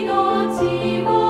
命を